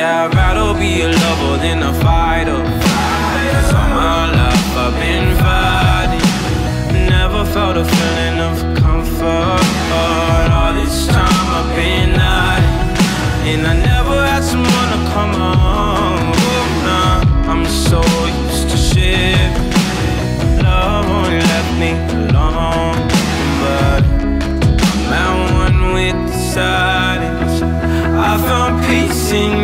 I'd rather be a lover than a fighter. Cause all my life I've been fighting. Never felt a feeling of comfort. All this time I've been hiding. And I never had someone to come home. Nah, I'm so used to shit. Love only left me alone. But I'm at one with the silence. I found peace in